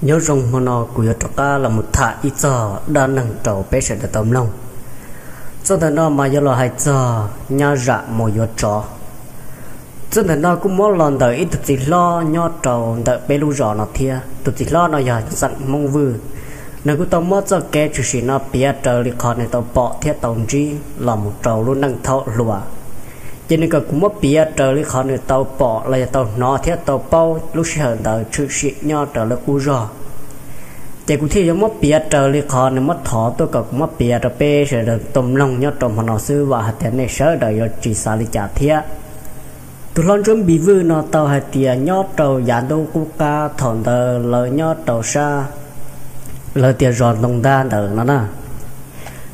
nhớ rong mà nó của cho ta là một thả ít giờ đã nâng trầu bé sẽ được tầm lòng. Cho nên nó mà giờ là hai giờ nhà rạ một giờ trò. Cho nên nó cũng muốn lần đợi ít tự lo, nhớ trầu đợi bé lu rõ nó thia. Tự lo nó giờ dặn mong vư. Nó cũng tao mất cho kẻ chủ sĩ nó bia trời li khó này tao bỏ thiết tàu chi, là một trầu luôn nâng thọ lùa cho nên cũng mất bia trời lấy khó này tàu bỏ là tàu nó thế tàu bao lúc sợ tàu chữ sĩ nhau trở là u rõ chỉ cũng thì mất bia trời lấy khó này mất thọ tôi cũng mất bia trở bê sẽ được tôm lòng nhau trong hoàn nó sư và hạt tiền này sờ đời rồi chỉ xa li trả thiết tôi lon chuẩn bị vư nó tàu hạt tiền nhau tàu giàn đâu cũng ca thọn tờ lời nhau tàu xa lời tiền giòn đồng đa đỡ nó nè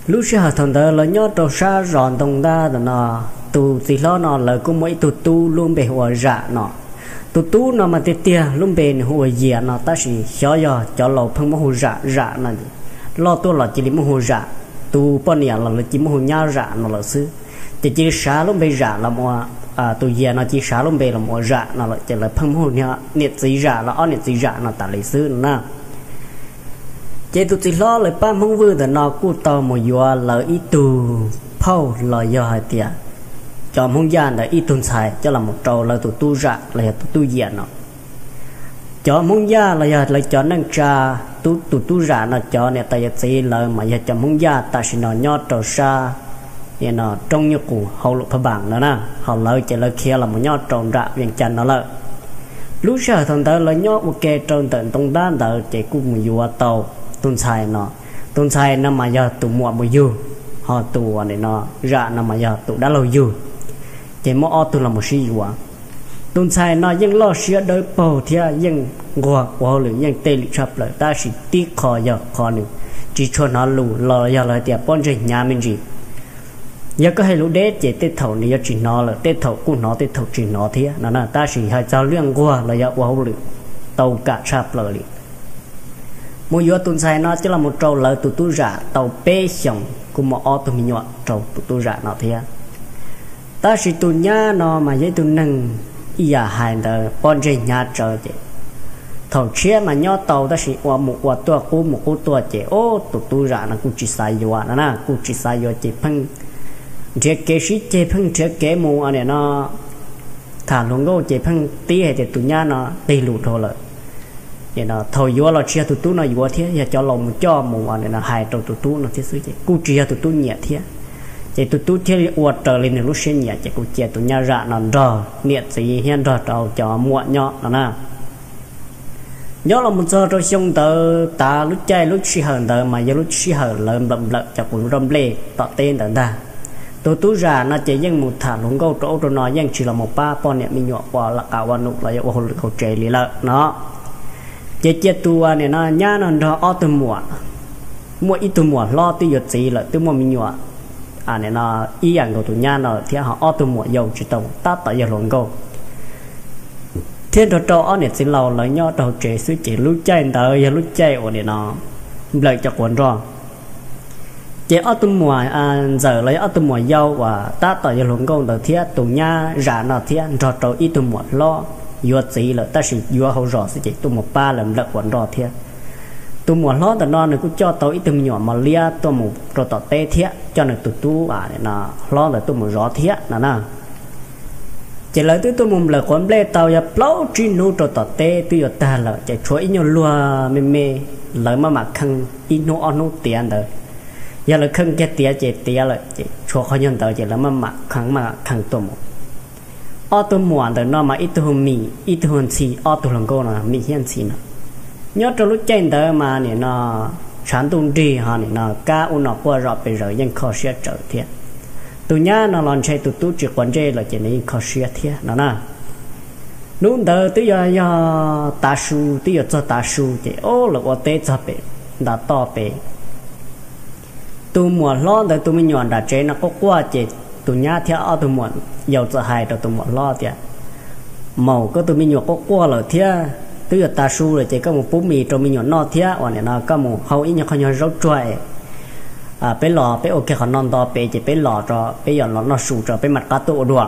lúc xưa hạt thằng đỡ lời nhau tàu xa giòn đồng đa đỡ nó tu thì lo nó lời cũng mấy tu tu luôn bề hòa dạ nó. Tu tu nó mà tiệt tiệt luôn bề hòa dạ nó, ta chỉ cho giờ cho lầu phong mà hòa dạ dạ nó lo tu là chỉ đi mà hòa dạ tu bao nhiêu là chỉ mà hòa nhau dạ nó là xứ. Chỉ chỉ xả luôn bề dạ là mà à tu dạ nó chỉ xả luôn bề là mà dạ nó là, chỉ là phong hòa nhau nhiệt gì dạ là ở nhiệt gì dạ nó ta lấy xứ nè chế tu chỉ lo lại ba mong vừa là nó cú tàu một giờ lợi ít tu phao lợi giờ hai tiền cho mong gian là ít tuần xài cho là một trâu là tụi tu ra là tụi tu diện nó. Cho mong gia là giờ là cho năng cha, tu tu tu ra nó cho này tại gì là mà giờ cho mong gia ta chỉ nó nhót trâu sa thì nó trong như cũ hậu lục bảng nữa nè. Họ lợi chỉ lợi kia là một nhót trâu ra viên chân nó lợi lúc sau thằng ta là nhót một kê trâu tận tông đan đợi chỉ cũng một giờ tàu. Tuần sai nó. Tuần sai nó mà giờ tụ mua một du họ tụ này nó ra nó mà giờ tụ đã lâu du chỉ mỗi ô tu là một sĩ quả tuần sai nó nhưng lo sửa đôi bầu thì à, nhưng gua gua lử nhưng tê lử chập lại, ta chỉ tiếc khó giờ khó nữa chỉ cho nó lù lo giờ lại tiệp à, bọn gì nhà mình gì giờ có hay lũ đế chỉ tê thầu này giờ chỉ nó là tê thầu cũng nó tê thầu chỉ nó thế à. nó là ta chỉ hay giao luyện gua là giờ gua lử. Tàu cả chập lại lử mua giờ tuần sai nó chỉ là một trâu lử tụ tụ giả tàu bê xong cũng một ô tụ mình nhọ trâu tụ tụ giả nó thế ta chỉ tu nhá nó mà dễ tu nâng. Ý à, hai tờ bọn chơi nhà trở chứ. Thầu chia mà nhọ tàu ta chỉ qua một qua tua cú một cú tua chứ. Ô tụ tu ra nó cũng chỉ sai yo nó na cũng chỉ sai yo chứ phăng. Chế kế sĩ chế phăng chế kế mù anh nó. Thả luôn gô chế phăng, tí hay chế tu nhá nó tì lụt thôi rồi vậy nó thôi vô là chia tụt tu nó vô thế giờ cho lòng cho mù anh nó hại tàu tụt tu nó thế chứ. Cú chia tụt tu nhẹ thế chỉ tụt tú thế uất trở lên lúc sinh nhỉ chỉ cú chỉ tụt nhà ra nó rờ niệm gì hiện rờ đầu cho muộn nhọ nó nè nhớ là một giờ rồi xong tờ, ta lúc chơi lúc xì hờn tờ, mà giờ lúc xì hờn lợn lợn lợn cho cũng rầm lê tọt tên tờ ta. Tôi tú ra nó chỉ riêng một thả lúng câu chỗ tôi nói riêng chỉ là một ba con niệm mình nhọ qua là cả quan nụ là giờ hồi hồ chơi lì lợn nó. Chỉ chế tua à này nó, nhà nó đó ở từ mùa. Muộn ít từ mùa, lo từ giờ gì là từ mùa mình nhọ à nên nó ý ảnh của tụi nhà nó thì họ ở từ mùa dầu chỉ tàu ta tại giờ luôn câu thiên đồ trâu ở nền xin lâu lấy nhau đầu trẻ suy chỉ lúc chạy tới, giờ lúc chạy ở này nó lợi cho quần rồi. Chế ở từ mùa à giờ lấy ở từ mùa dầu và ta tại giờ luôn câu đầu thiên tụi nhà ra nó thiên rồi trâu ít từ mùa lo, vừa chỉ là ta chỉ vừa hậu rõ sẽ chỉ từ một ba làm lật quần rồi thiên tu một lót tờ non này cũng cho tao ít từng nhỏ mà lia, tôi một rồi tao tê thiệt cho nên tụt tu à này là lo là tu một rõ thiệt nè nè chỉ lấy tôi tôi một là con bê tao ya plau chi nu rồi tao tê, tôi yo ta là chỉ chuối nhau lua mê mê. Lấy mà mà khăng in nu on nu tiền đời. Giờ là khăng cái tiền chạy tiền là chạy chua khó nhân đời chạy là mà mà khăng mà khăng tu một ở tô muộn đời, nó mà ít tu mì ít tu hồn xì ở tô lòng cô là mì hiền xì nè nhớ trong lúc trên tới mà nè nó sản tung đi họ nè nó cá u nó qua rọ bây giờ vẫn khó sẽ trở thiệt. Tụi nhá nó làm chơi tụi tụ chỉ quan chơi là chỉ nên khó sẽ thiệt, nó nè lúc đó tới giờ giờ ta su tới giờ cho ta su, chỉ ô là ô tê cho bể đã to bể. Tụi mùa lo tới tụi mình nhọn đã chơi nó có qua chỉ tụi nhá theo ở tụi mùa giàu cho hai đầu tụi muộn lo thiệt. màu có tụi mình nhọn có qua là thiệt tức là ta su rồi chỉ có một bún mì trong mình nhỏ no thía, ở này nó có một hậu ít nhọ không nhọ rau chuối à bé lò bé ok họ non to bé chỉ bé lò cho bé nhỏ nó nó su cho bé mặt cá tổ đùa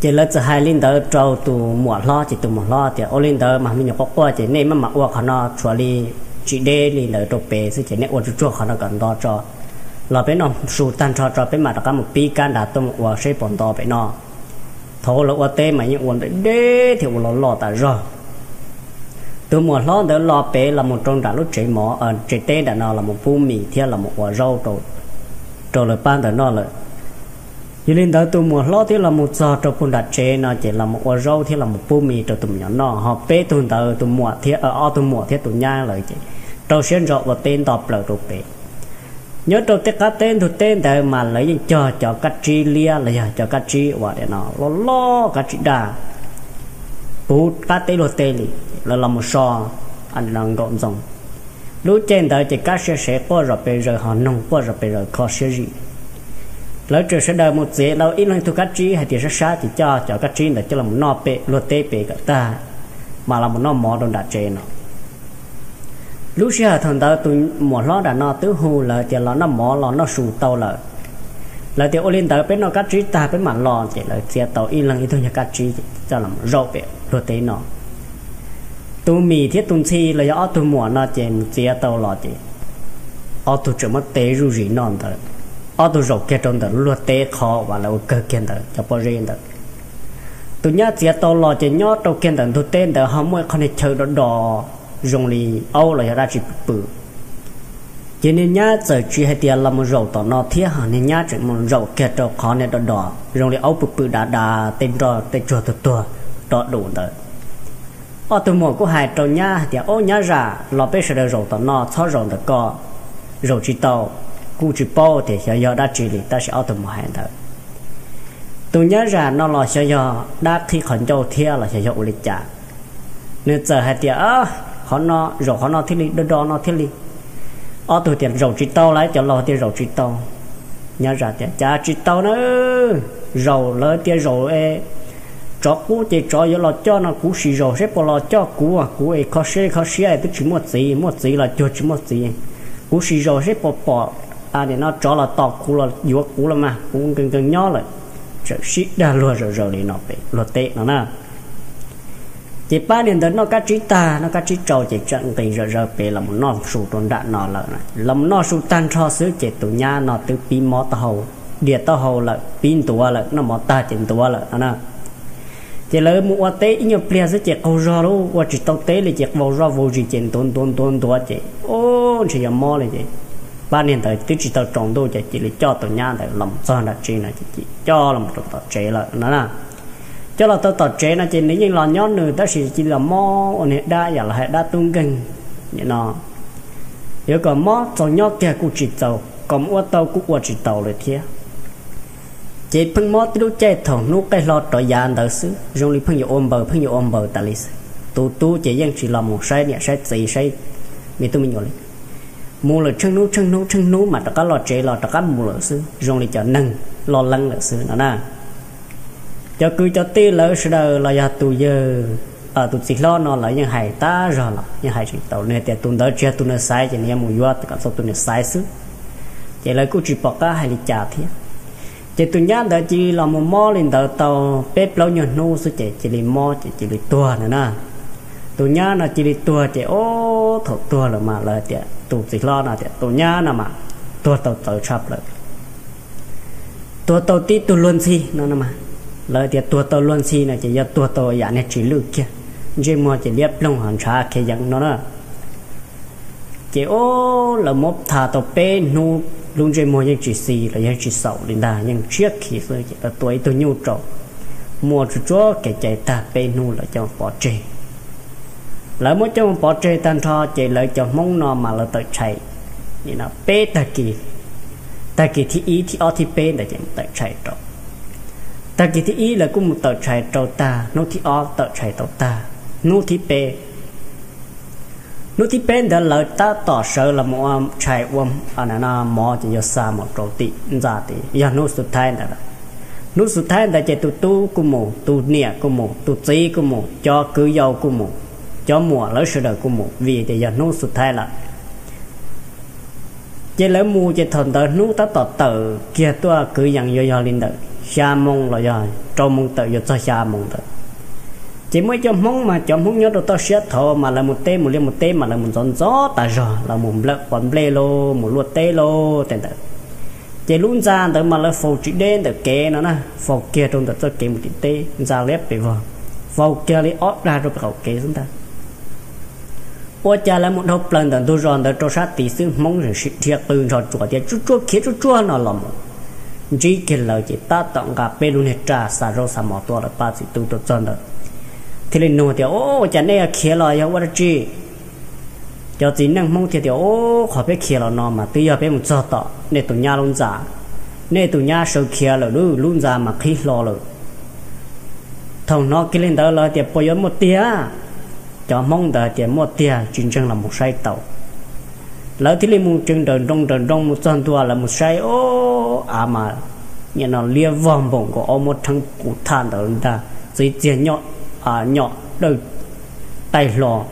chỉ là chỉ hai linh đỡ trâu tụ mùa lo chỉ tụ mùa lo thì ô linh đỡ mà mình nhỏ có qua chỉ nên mà mặc qua họ nó chua đi chỉ để linh đỡ trâu bé sẽ chỉ nên ô chút khăn nó gần đó cho. Là bé nó su tan cho cho bé mặt cá một pi can đã tung mùa sẽ bọn to bé nó thổ là qua tê mà những uốn đê thì uốn lo ta rồi từ mùa lo đỡ lo bé là một trong đã lúc chế mỏ. Ờ, ở chế tê đã nó là một bù mì thiên là một quả rau trộn. Trộn là ban đỡ nó là như lên đó từ mua lo thì là một giờ trộn phun đặt chế nó chỉ là một quả rau thì là một bù mì trộn tụi nhỏ nó họ bé tôi tờ từ mùa thì ở ờ, ở từ mùa thì tụi nhai lại chị. Trộn xuyên rộn và tên đọc là trộn bé nhớ trộn tất cả tên thuộc tên đời mà lấy cho cho các chi lia là cho các chi và để nó lo lo các chi đà bù các tê lô tê lì là làm một so anh đang gọn rộng lúc trên đời chỉ các sẽ sẽ có rồi bây giờ họ nông có rồi bây giờ có sẽ gì lỡ trời sẽ đời một dễ, đâu ít lần thu cắt trí, hay thì sẽ sát thì cho cho cắt trí là cho là một no bệ lô tế bệ cả ta, mà là một no mỏ đồn đạt trên nó lúc xưa thằng ta tụi một lo đã no tứ hù là thì là nó mỏ là nó sù tàu là là tiêu ô ta bên nó cắt trí ta bên mặt lo chỉ là thì tàu in lăng ít thôi nhà cắt trí cho làm rau bẹ luật tế nó. Tu mì thiết tụi chi là do tu mùa nó chỉ chỉ tàu lo chỉ ở tu chỉ mất tế ru gì non thôi ở tu rau kia trong đó luộc tế khó và là cơ kiện đó cho bao riêng đó tu nhá chỉ tàu lo chỉ nhớ tàu kiện đó tu tên đó họ mới không thể chơi đó đỏ dùng lì âu là ra chỉ bự chỉ nên nhá giờ chỉ hay tiền làm một rậu tỏ nó thiết hả nên nhá chỉ một rậu kia cho khó nên đỏ đỏ rồi để ốc bự bự đã đã tên đó tên chùa thật tua đỏ đủ đó ở từ một của hai trâu nhá thì ô nhá ra lo bây sẽ được rậu tao nó tháo rậu được co rậu chỉ tàu cú chỉ bao thì sẽ do đã chỉ lý ta sẽ auto một hàng thở tôi nhớ ra nó là sẽ do đã khi khẩn châu thia là sẽ do lịch trả nên giờ hai tiền khó nó rồi khó nó thiết lý đơn đó nó thiết lý ở tuổi tiền giàu chỉ tao lấy cho lo tiền giàu chỉ tao nhớ ra tiền cha chỉ tao nữa giàu lỡ tiền giàu e cho cú thì cho yo lo cho nó cú xì giàu, sẽ bỏ lo cho. Cú à cú ấy khó xí khó xí ấy chỉ một gì một gì là cho chỉ một gì cú xì giàu, sẽ bỏ bỏ à để nó cho là tọt cú là yếu cú là mà cũng gần gần nhỏ lại. Chỉ xí đã luôn rồi rồi để nó bị lo tệ nó nè chỉ đến nó các trí ta nó các trí trâu chỉ trận thì rồi rồi về làm nó sụt tròn đạn nó là làm nó sụt tan cho xứ chỉ tụ nhà nó từ pi mỏ tàu địa tàu là pin tua là nó mỏ ta chỉ tua là nó nè chỉ lấy mua tế nhiều plea sẽ chỉ câu rõ luôn và chỉ tàu tế là chỉ vào rõ vô gì chỉ tồn tồn tồn tua chỉ ô chỉ là mỏ là chỉ ba 年 tới tứ chỉ tao trồng đồ chỉ chỉ là cho tụ nhà để làm sao là chỉ là chỉ cho làm một tao chế là nó là cho là tôi tỏ chế là trên nếu như là nhón nữa ta chỉ chỉ là mò ở nơi đa giả là hệ đa tung gần như nó. Nếu còn mò cho nhó kia cũng chỉ tàu còn mua tàu cũng qua chỉ tàu rồi thế chỉ phun mò tí lúc chơi thằng nút cái lọt trọi già đỡ xứ. Dùng đi phun nhiều ôm bờ phun nhiều ôm bờ ta lý tu tu chỉ dân chỉ là một sai nhẹ, sai gì sai mình tôi mình nhổ lên mua là chân nú chân nú chân nú mà tất cả lọt chế lọt tất cả mua lỡ xứ. Dùng đi cho nâng lo lăng lỡ xứ nó nè cho cứ cho tê lỡ sơ đời là ya tu giờ ở tụ xịt lo nó là những hải ta rồi là những hải chỉ tàu này thì tụ đó chưa tụ nó sai chỉ nên mua yuat tất cả số tụ nó sai xứ. Chỉ là cứ chỉ bỏ cả hải đi trả thế chỉ tụ nhát đó chỉ là một mò lên tàu tàu bếp lâu nhiều nô số chỉ chỉ là mò chỉ chỉ là tua nữa nè tụ nhát là chỉ là tua chỉ ô thổ tua là mà là tiệt tụ chỉ lo là thì tụ nhát là mà. Tua tàu tàu chập rồi, tua tàu tí tụ luôn si nó là mà lời thì tua tàu luôn xin này chỉ giờ tua tàu giả này chỉ lưu kia. Chỉ mua chỉ biết lông hàng trà kia dẫn nó đó. Chỉ ô, là một thà tàu bê nu, luôn chỉ mua những chỉ xì, là những chỉ sầu lên đà những chiếc khí rồi chỉ là tuổi tôi nhu trâu mua cho cho cái chạy ta bê nu là cho bỏ chơi lỡ mỗi trong bỏ chơi tan tho, chỉ lợi cho mong nó mà là tới chạy. Như là bê ta kỳ. Ta kỳ thì ý thì ở thì bê là chẳng tới chạy trâu ta kỳ thì ý là cũng một tờ trái trâu ta, nô thì o tờ trái trâu ta. Nô thì bê nô thì bê đã lời ta tỏ sợ là một ờ, trái uom à nà nà, mò chỉ nhớ xa một trâu tị ra tị. Ya nô sụt thay đã nô sụt thay đã chạy tu tu cũng mù tu nia cũng mù tu trí cũng mù, cho cứ giàu cũng mù, cho mùa lỡ sự đời cũng mù. Vì thì ya nô sụt thay là chỉ lỡ mua chỉ thần tờ nô ta tỏ tờ kia tua cứ dặn yo yo linh đời xa mông là giờ trâu mông tự giờ cho xa mông tự. Chỉ mới cho mông mà cho mông nhớ được tao sẽ thọ mà là một tê một liên một tê mà là một giòn gió ta rồi là một lợn còn lê lô, một luật tê lô tên tự chỉ luôn ra tự mà là phô chỉ đến tự kê nó nè phô kia trong tự cho kê một tê ra lép bị vờ phô kia lấy ót ra rồi khẩu kê chúng ta. Ô cha là một hộp lần tự tôi ròn tới cho sát tí sư mong rồi sự thiệt từ rồi chuột thì chút chút kia chút chút nó làm chỉ cần lời chỉ ta tặng cả bên luôn hết trả xả rau xả mỏ tua là ba chỉ tu tu chân đó thì lên nô thì, ô cha này kia là yêu vật chi. Cho chỉ năng mong thì thì, ô, khỏi biết kia là nó mà, tự giờ biết một cho tọ nên tụi nhà luôn giả nên tụi nhà sâu kia là luôn luôn giả mà khi lo rồi thằng nó kia lên đó là thì bây giờ một tia. Cho mong đợi tiền một tia chính chân là một sai tàu lỡ thì lên một chân đời đông đời đông một chân tua là một sai. Ô à mà nhà nó lia vòng bổng của ông một thằng cụ than đó người ta dưới tiền nhỏ à nhỏ đôi tay lò.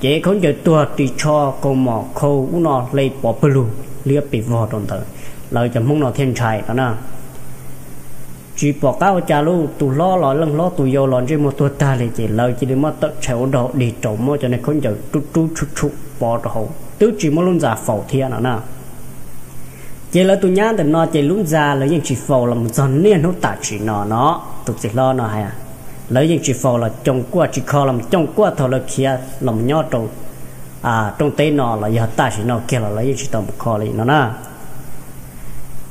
Chế không chờ tua thì cho con mỏ khâu nó lấy bỏ bự lia bị vò đồng thời lời cho mong nó thiên trai đó nè. Chỉ bỏ cao cha lu tụ lo lo lăng lo tụ yo lo trên một tụ ta để chỉ lời chỉ để mà tự chịu độ đi trộm mà cho nên không giờ chút chút chút chút bỏ đồ tứ chỉ muốn luôn giả phẩu thiên đó nè chỉ là tụ nhá thì nó chỉ lúng ra lấy những chỉ phẩu là một dần niên nó tả chỉ nó nó. Tụ chỉ lo nó hay à? Lấy những chỉ phẩu là trồng qua chỉ kho làm trồng qua thầu là kia làm nhỏ trồng à trong tay nó là giờ ta chỉ nó kia là lấy những chỉ tầm kho lấy nó na.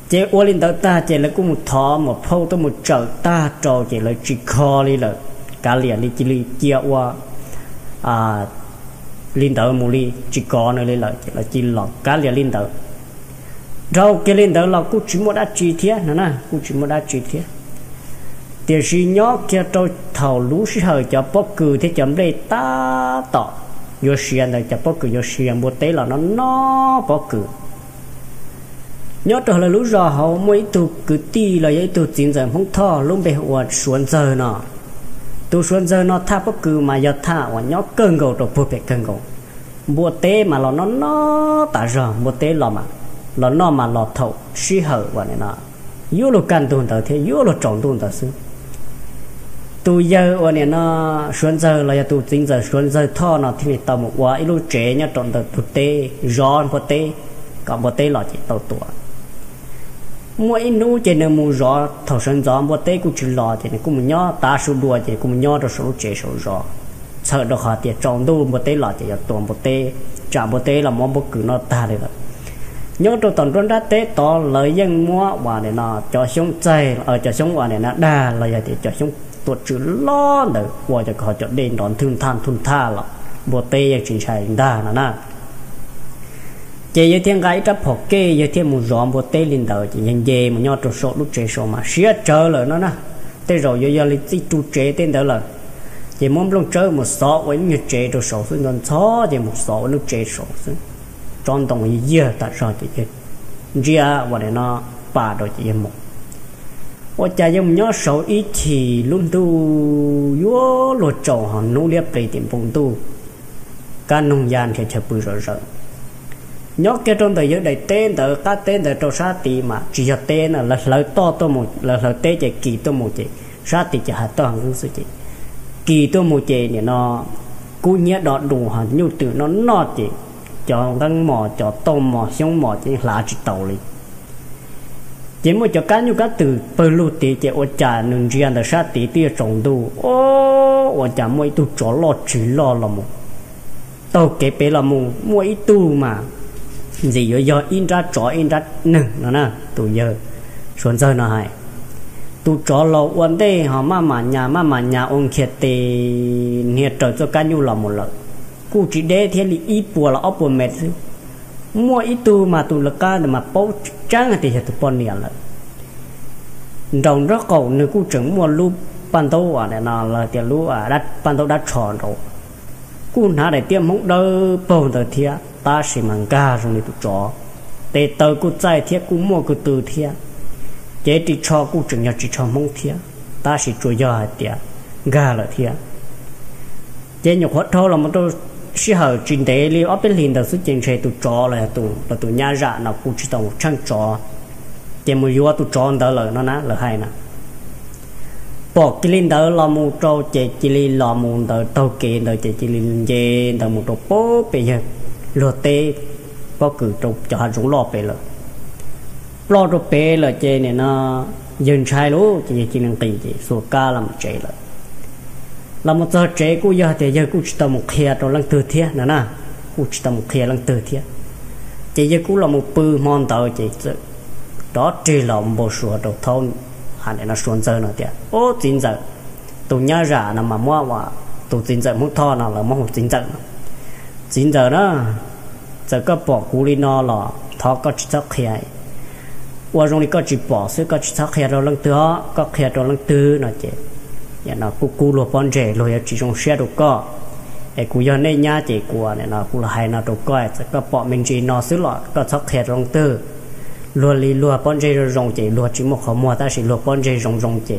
Chỉ ô linh tới ta chỉ là cũng một thọ một phâu tới một trợ ta trò chỉ là chỉ kho lấy là cả liền đi chỉ li chia qua à linh tới mù li chỉ có lấy là là chỉ lọt cả liền linh tới rau cái lên đó là cũng chỉ một đã chỉ thế nữa nè cũng chỉ một đã chỉ thế tiền gì nhớ kia trâu thầu lú sĩ hơi cho bốc cử thế chấm đây ta tỏ yo xiên này cho bốc cử yo xiên một tế là nó nó bốc cử. Nhớ trở là lũ rò hậu mỗi tụ cứ ti là vậy tụ chính giờ không thọ luôn bề hòa xuống giờ nọ. Tụ xuống giờ nó tha bất cử mà giờ tha, và nhớ cơn gầu rồi bùa bề cơn gầu. Một tế mà là nó nó ta rò một tế là mà lo nó mà lo thầu suy hở và này nọ. Yếu lo can tuần tới thế, yếu lo trọng tuần tới sư tu giờ và này nó xuân giờ là tu chính giờ xuân giờ thọ nó thì tao một quả ít lo trẻ nhá, trọng tới tu tê rõ bùa tê, còn bùa tê là chỉ tàu tuổi mỗi nu chỉ nên mua rõ, thầu sân gió mua tê cũng chỉ lo thì cũng nhớ ta số đùa chỉ cũng nhớ được số chế số rõ sợ được họ thì trong đâu mua tê lo thì tuần mua tê trả mua tê là món bất cứ nó ta đấy rồi nhớ trong tuần run ra tế to lời dân mua và để nó cho sống chơi ở cho sống và để nó đa lời thì cho sống tuột chữ lo được và cho họ cho đến đón thương than thun tha bộ tế tết chính chạy đa là na. Chỉ như thiên gái chấp học kê như thiên mù giọm bộ tê linh đầu chỉ nhân dê một nhau trong số lúc chế số mà xía chờ lời nó nè tê rồi giờ giờ lịch chỉ tu chế tên đó là chỉ muốn lông chơi một số với như chế trong số xuống còn chó thì một số lúc chế số. xuống trong tổng ý dơ ta sợ chị chị ria và để nó bà đồ chị em một và cha em nhớ sầu ý chỉ luôn tu yếu lộ trầu họ nô liếp về tiệm phụng tu cả nông gian thì chập bùi rồi rồi nhớ cái trong thời gian đầy tên tờ ta tên tờ trâu sát tì mà chỉ cho tên là lời to to một là lời tên chạy kỳ to một chạy sát tì chạy hạt to hàng cứng sự chạy kỳ to một chạy thì nó cú nhé đó đủ hẳn nhu tử nó nó chạy cho đang mò cho tôm mò xong mò chỉ là chỉ tàu đi chỉ mới cho cá nhu cá từ bờ lũ tì chỉ ở trà nương riêng tờ sát tì tia trồng đủ ô ở trà mỗi tu cho lo chỉ lo là một tàu kế bể là một mỗi tu mà gì giờ giờ in ra chó in ra nừng nó nè tụ giờ xuân giờ nó hay tu trò lo vấn đề họ mà mà nhà mà mà nhà ông kia tê nhiệt trời cho cá nhu là một lần cụ chỉ để thế li ít bùa là ốp bùa mệt mua ít tu mà tụ là cá mà bố trắng thì tụ bọn nhiệt là. Đồng rất cầu nếu cụ trưởng mua lu ban đầu à này nào là tiền lu à đặt ban đầu đặt tròn rồi. Cụ nã để tiêm mốc đỡ bồn tờ thiệt ta sẽ mang ga rồi này tụ chó để tờ cụ chạy thiệt cụ mua cụ từ thiệt chế chỉ cho cụ chẳng nhớ chỉ cho mong thiệt ta sẽ chui giờ hạt tiệt ga là thiệt chế nhục hết thôi là một đôi sĩ hở trình tế liệu ở bên liền đầu xuất trình chế tụ trò là tụ là tụ nhà dạ nào cô chỉ tàu một trang chó chế một yếu tụ trò đó là nó ná là hay nè. Bỏ cái linh đó là một trâu chế chỉ linh là một đó tàu kế đó chế chỉ linh chế đó một trâu bố bây giờ lúa tê có cử trâu cho hắn rủ lọ bê rồi lo trâu bê là chế này nó dừng trái lú chế chỉ năng tỷ chế số ca làm chế rồi là một giờ trẻ cũng giờ thì giờ cũng chỉ tầm một khía rồi lăng từ thiệt nè nè cũng chỉ tầm một khía lăng từ thiệt chỉ giờ cũng là một bư mòn tàu chỉ, đó chỉ là một số đầu thôn. Hắn để là xuống giờ nữa tiệt ô chín giờ tụ nhớ ra là mà mua mà tụ chín giờ muốn thọ nào là mua chín giờ chín giờ đó giờ có bỏ cú đi nó là thọ có chỉ chắc khía, ai và có chỉ bỏ sẽ có chỉ chắc khía rồi lăng thứ có khía rồi lăng thứ nó chứ nhà nó cú cú lo bón rẻ lo chỉ trong xe đồ co ai cú giờ này nhá, chỉ của này nó cú là hay nó đồ co sẽ có bỏ mình chỉ nó xứ lọ, có thóc khi rong tư. Thứ lúa li lúa bón rồi rong chỉ lúa chỉ một khó mua ta chỉ lúa bón rẻ rong rong chỉ.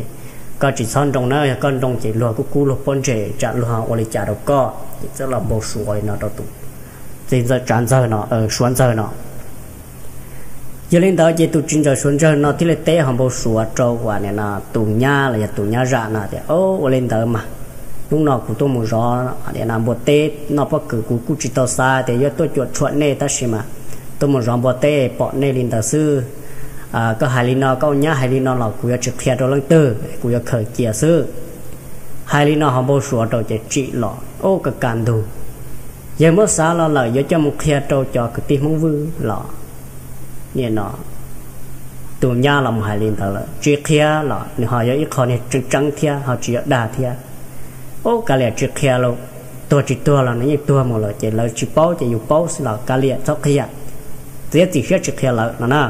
Có chỉ son rong nó con rong chỉ lúa cú cú lo bón rẻ chả lúa hàng li chả đồ co chỉ là bổ suối nó đồ tụ chỉ giờ chán giờ nó ờ, ở xuống giờ nó giờ lên đó chỉ tụ chính giờ xuân chơi nó thì là té hàng bao sủa, trâu quả này nó tụ nhá là tụ nhá ra nó thì, ô lên đó mà. Lúc nào cũng tôi muốn rõ để làm bộ tê, nó bắt cử cũng cũng chỉ tao xa, thì giờ tôi chuột chuột này ta xí mà. Tôi muốn rõ bộ tê, bỏ này linh đó sư à có hai linh nó có nhá, hai linh nó là cú trực thiệt rồi lăng tư, cú khởi chia sư hai linh nó hàng bao sủa trâu chỉ trị lọ, ô cái cản đồ giờ mất xa là lời giờ cho một thiệt trâu cho cái tim không vư lọ nè nó tụ nhà là một hai linh tờ là chỉ thiệt lọ nè họ giờ ít khó nè trăng trắng thiệt họ chỉ đa thiệt ô cái này chỉ thiệt luôn tua chỉ tua là nó như tôi một lời, chỉ lời chỉ bao chỉ dùng bao là cái này cho thiệt thế thì khi trực hiện là nó nè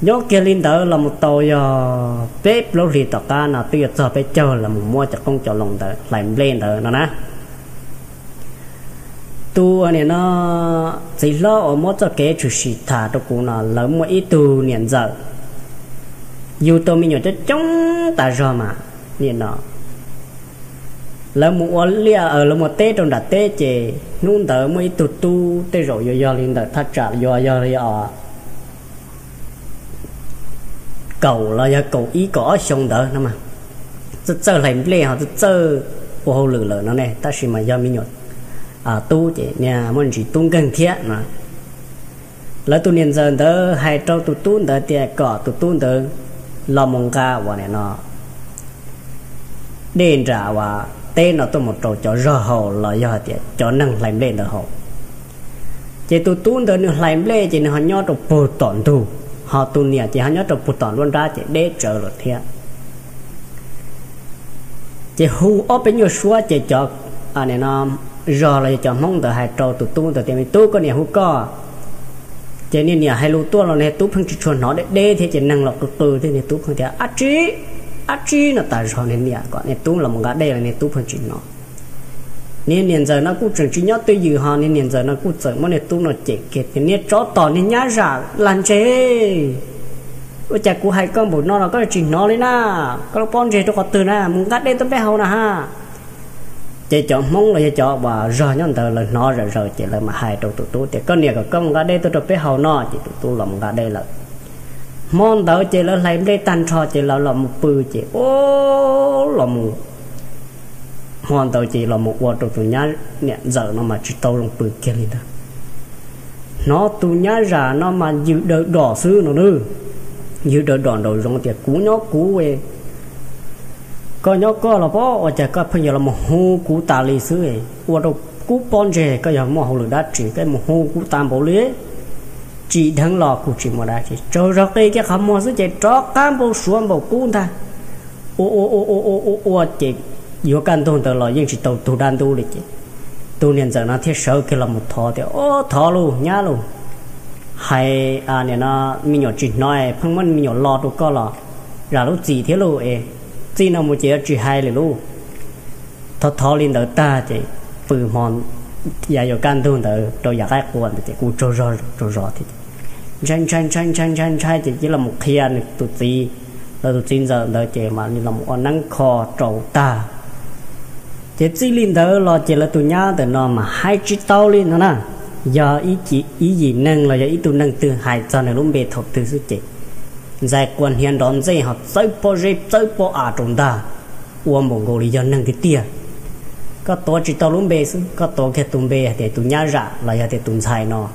nhớ cái linh đó là một tàu ờ, giờ bếp lâu thì tàu cá nào bây giờ bây giờ là một mua cho công cho lòng đó lại lên đó nó nè tu này nó chỉ lo ở mỗi cho cái chủ sĩ thả đó cũng là lớn một ít tu niệm giờ dù tôi mình nhớ cho chống ta rồi mà niệm nó là một ô lia ở là một tết trong đặt tết chè nung tờ mới tụt tu tê rồi do do lên tờ thắt trả do do đi ở cầu là do cầu ý có xong đỡ nó mà rất chơi lại lê họ rất chơi ô hô lử lử nó này ta chỉ mà do mình nhớ à tu chỉ nhà muốn chỉ tu cần thiết mà. Lỡ tu niên giờ tớ hai trâu tu tu tớ tiệt cỏ tu tu tớ, lo mong ca và này nó đền trả và tên nó tu một trò cho rõ hồ là do thì cho năng làm lên được hồ chỉ tu tu tới nữa làm lên chỉ nó nhớ được bù tổn tu. Họ tu niệm chỉ họ nhớ được bù tổn luôn ra chỉ để chờ rồi thiệt. Chỉ hú ở bên nhiều số chỉ cho à, anh em giờ là cho mong tờ hai trò tu tờ tới tiền tu có nhà hú co. Cho nên nhà hai lú tu là này tu phong chỉ chuồn nó để để thì chỉ năng lực từ thì này tu phong thì ác trí ác chi nó tại sao nên nhà còn nên tu là một cái đây là nên tu phần chỉ nó. Nên hiện giờ nó cũng chẳng chỉ nhớ tôi dự họ nên hiện giờ nó cũng chẳng mà nên tu nó chỉ kết thì nên chó tỏ nên nhá ra làm chế ôi chả cũng hay con bột nó là có chuyện nó lên na có con gì tôi có từ na, muốn cắt đây tôi bé hậu na ha chị chọn mong là cho và rồi nhon tờ là nó rồi rồi chị là mà hai đầu tụ tụ thì con này của con cái đây tôi tôi bé hậu nó, chị tụ tụ lòng ra đây là món đó chị là lấy đây tan trò chị là lòng một bự chị. Ô, lòng một món đó là một quả đồ tụ nhá, nè, giờ nó mà chỉ tâu lòng bự kia đi đó. Nó tụ nhá ra nó mà giữ đỡ đỏ sư nó nữa giữ đỡ đỏ đầu rong thì cú nhó cú về có nhó có là bó ở chả có bây giờ là một hô cú tà lì sư ấy quả đồ cú bon chè có giờ một hồ lửa đá chỉ cái một hô cú tam bộ lưới chỉ thằng lò cú chỉ một đá chỉ Trời ra đây cái khám mua sẽ chỉ cho cam bộ xuống bộ cún ta ô ô ô ô ô ô ô chỉ yếu căn thôn tờ lò nhưng chỉ tàu tàu đan tu được chỉ tu niên giờ nó thiết sợ cái là một thọ thì ô thọ luôn nhá luôn hay à này nó mình nhỏ chỉ nói phong mình mình nhỏ lò tu có lò ra lúc gì thế luôn ấy chỉ nào một chế chỉ hai liền luôn thọ thọ linh đầu ta thì bự mòn giờ giờ can thương đầu rồi giờ cái quần thì cũng trôi rồi trôi rồi thì chăn chăn chăn chăn chăn chăn thì chỉ là một khi anh tụt gì là tụt chín giờ đỡ chế mà như là một con nắng khó trầu ta. Chế chỉ linh đầu là chỉ là tụi nhá đỡ nó mà hai chữ tao linh nó nè. Giờ ý chỉ ý gì nâng là giờ ý tụi nâng từ hai cho nên luôn bề thọc từ số chế giải quân hiện đón dây họ tới po dây tới po à chúng ta ua mong gối lý nâng cái tia có tổ chỉ tao luôn bê xứ, có tổ cái tung bê để tụi nhá ra là để tụi xài nó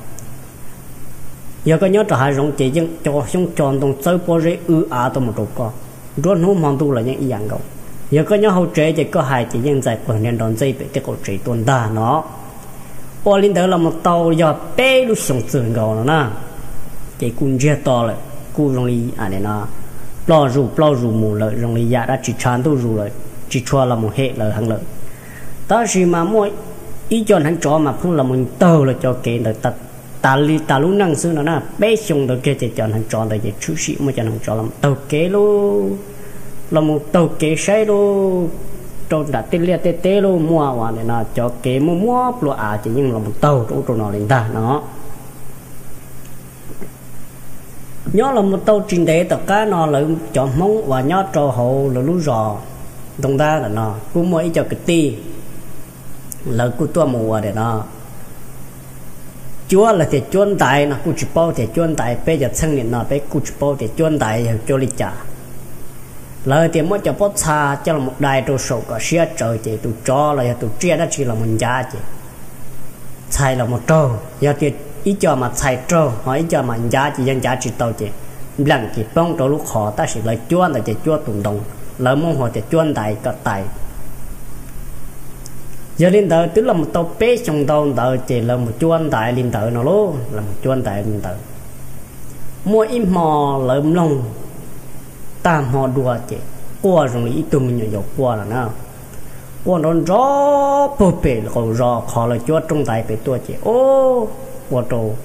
giờ có nhớ trả hai rong chỉ dân, cho chúng tròn tông tới po dây ư à tụi một trục co luôn hôm mong tu là những ý dạng gấu. Giờ có nhớ hậu chế chỉ có hai chỉ dân giải quân hiện đón dây bị cái cổ chỉ tuần ta nó ô linh đó là một tàu giờ bê lúc sống trường gấu nó na. Cái cung chia to lại cú rong li à này nó lo rủ lo rủ mù lợi rong li ya đã chỉ chán tu rủ lợi chỉ cho là một hệ lợi hàng lợi ta chỉ mà mỗi ý chọn hắn cho mà không là một tàu là cho kể được ta ta li ta lúc năng xưa nó là bé xong được kia thì chọn hắn cho được gì chú sĩ mà chọn hắn cho làm tàu kế luôn là một tàu kế say luôn trong đã tê liệt tê tê luôn mua vào này nó cho kế mua mua lo à chỉ nhưng là một tàu trong trong nó lên ta nó nhớ là một tàu trình tế tất cả nó là chọn mong và nhớ trò hậu là lú rò đồng ta là nó cũng mới cho cái ti là cũng tua mùa để nó chúa là thì chuan tại nó cũng chụp bao thì chuan tại bây giờ sang 年 nó bây cũng chụp bao thì chuan tại cho lịch trả. Lời thì mới cho bớt xa, cho là một đại đồ sổ có xe trời thì tụ cho là tụ chia đó chỉ là mình giá chứ sai là một trâu giờ thì ý cho mà xài trâu, hỏi cho mà giá chỉ dân giá chỉ tàu chỉ lần chỉ bông trâu lúc họ ta sẽ lấy chuan là chỉ chua tùng đồng, lỡ mong họ chỉ chuan đại có tài. Giờ lên tử tức là một tàu bé trong tàu tờ chỉ là một chuan tại lên tử nó luôn là một chuan tại lên tử. Mua im mò lỡ lông tam mò đùa chỉ qua rồi ít tụi mình nhiều qua là nào. Qua nó rõ bự bể còn rõ khó là chúa trong tay bể tua chị. Ô qua trâu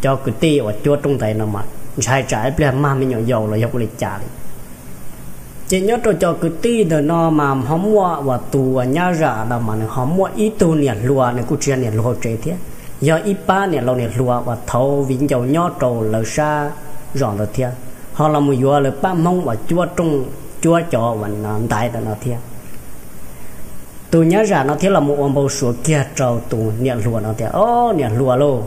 cho cái tì và chúa trong tay nó mà. Sai trái, bây mà mình nhỏ dầu là dọc lịch trả chỉ nhớ tôi cho cái tì rồi nó mà không mua và tù và nhà ra là mà nó không mua ít tu nhiệt lúa này cũng chuyện nhiệt lúa chế thế. Giờ ít ba nhiệt lâu nhiệt lúa và thâu vĩnh dầu nhớ trầu lỡ xa rõ là thế. Họ là một vua là ba mong và chúa trong, chúa cho và nó, đại là nó thế tôi nhớ ra nó thế là một ông bầu sủa kia trâu tu nhiệt lùa nó thế. Ô nhiệt lùa luôn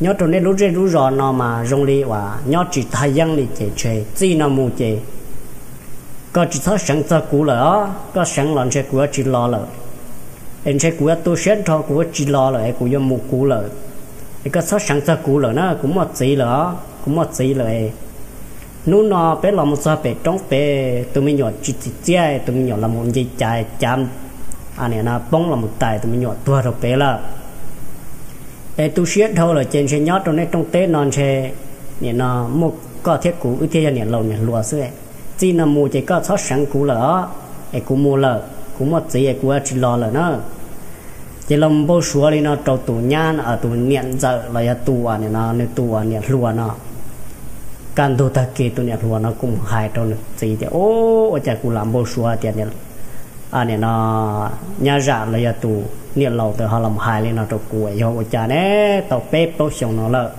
nhớ trong nên lúc trên lúc rõ nó mà rong li và nhớ chỉ thay dân li chế chế chỉ nó mù chế có chỉ thấy sáng cho cũ lỡ có sáng lần sẽ của chỉ lo lỡ em sẽ của tôi sáng cho của chỉ lo lỡ của do mù cũ lỡ cái thọ sáng cho cũ lỡ nó cũng một chỉ lỡ cũng một chỉ lỡ nu nó bé làm một sao bé trong bé tụi mình nhỏ chỉ chỉ chơi tụi mình nhỏ làm một gì chạy chạm anh này là bông làm một tài tụi mình nhỏ tua rồi bé là để tu sửa thôi là trên xe nhót trong này trong tết non xe nè nó một có thiết cũ ưu tiên nè lâu nè lúa xưa chỉ là mua chỉ có thoát sáng cũ lỡ ấy cũng mua là cũng một gì ấy cũng chỉ lo là nó, chỉ làm bao số đi nó trâu tù nhan ở tù niệm giờ là tù à nè nó nè tủ à nè lúa nó can đồ ta kê tu nè lúa nó cũng hại trong gì thì ô ở chạy cũng làm bao số tiền nè à nè, nó nhà giả là tu niệm lâu từ họ làm hại lên nó trâu cũ ấy ở cha nè tàu bếp bao xong nó lỡ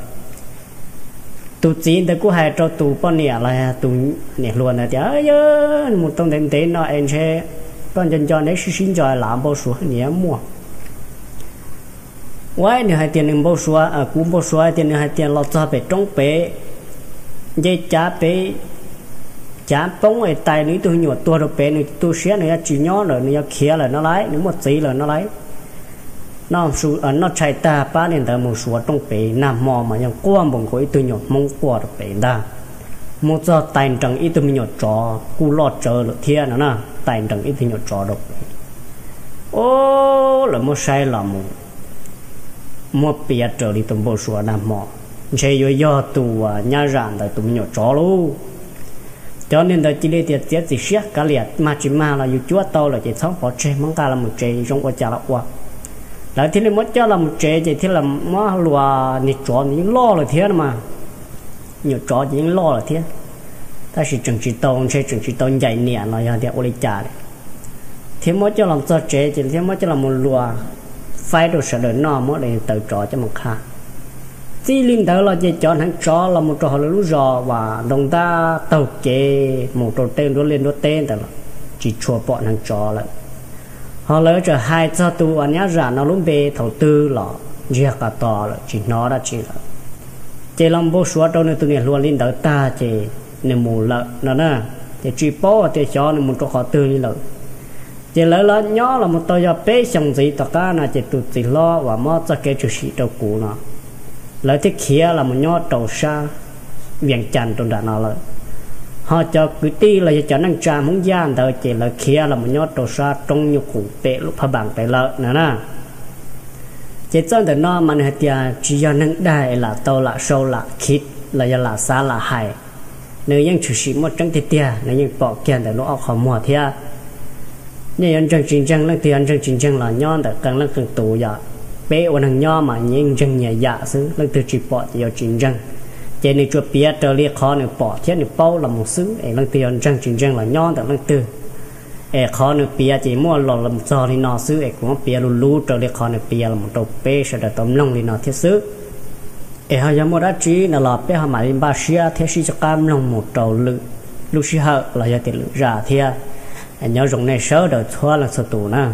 tu chỉ để cô hai cho tu bao nhiêu là tu nè luôn là ơi một tông tiền tiền nó anh sẽ con chân cho đấy xin cho làm bao số nhiều mua. Quay nữa hai tiền bao số à cũng bao số tiền hai tiền lọt cho về trong bể dây cha bé cha bông ở tay nữa, tôi nhổ tua được bé nữa, tôi xé nữa, chỉ nhỏ rồi nữa kia là nó lấy nữa một tí là nó lấy nó su ở à, nó chạy ta ba nên thấy một số trong bé, nằm mò mà nhưng qua bông khối tôi nhổ mong qua được bé ta. Một giờ tài trăng ít tôi nhổ trò cú lo chờ được thiên nữa nè tài trăng ít tôi nhổ trò được ô, là một sai lầm. Một bia trở đi tôi bộ số nằm mò chế yo yo tụ nhà rạn tại tụi nhọ chó luôn cho nên là chỉ để tiệt tiệt gì xét cả liệt mà chỉ mà là yêu chúa tao là chỉ sống bỏ chơi mong ta là một chế trong qua chả là qua này thì mất cho một chế thì thế là mà lùa nị chó những lo là thế mà. Nhiều chó những lo là thế. Ta chỉ chừng chỉ tông chế chừng chỉ tông dạy nè là nhà thì ôi trả đấy. Thế mất cho làm cho chế thì thế mất cho là một lùa. Phải đồ sợ đời nó mất để tự chó cho một khá chỉ linh đó là chỉ chọn hàng chó là một trò là lú rò và đồng ta tàu chế một trò tên đó lên đó tên đó chỉ chùa bọn hàng chó là. Họ lỡ cho hai cho tu anh nhá ra nó luôn bề thầu tư là riêng cả to là chỉ nó đã chỉ là. Chế lòng bố xóa đâu nên tôi nghe luôn linh đó ta chế nên mù lợ nó nè. Chế chỉ bó chế cho nên một chỗ họ tư như lợ. Chế lỡ lỡ nhỏ là một tôi cho bé xong gì tất cả là chế tụt gì lo và mất cho cái chủ sĩ đâu cũ nó lỡ thế kia là một nhóm đầu xa viện chăn trong đàn nào lợ họ cho cứ ti là cho năng trà muốn gian thôi chỉ là kia là một nhóm đầu xa trong nhiều cụ tệ lúc phá bằng tệ lợi nè nè chỉ chân để nó mà này thì chỉ cho năng đại là tàu là sâu là khít, là do là xa là hại nếu những chủ sĩ một trong thì tia nếu những bỏ kiên để nó học họ mua thì nếu những chân chính chân lăng thì những chân chính là nhon để càng lăng càng tù vậy bé ôn hàng nho mà nhìn chân nhà dạ xứ lăng từ chỉ bỏ thì do chính chân chế này chuột bia trở liệt khó này bỏ thiết này bao là một xứ ấy lăng từ chân chính chân là nhon được lăng từ. Ấy khó này bia chỉ mua lò làm cho thì nó xứ ấy cũng bia lu lu trở liệt khó này bia là một đầu bê sẽ được tấm lòng thì nó thiết xứ. Ấy họ giống một đã trí là lò bê họ mà lên ba xia thiết sĩ cho cam lòng một đầu lự. Lúc xí họ là do tiền lự ra thiết nhớ dùng này sớ đời thua là sợ tù nè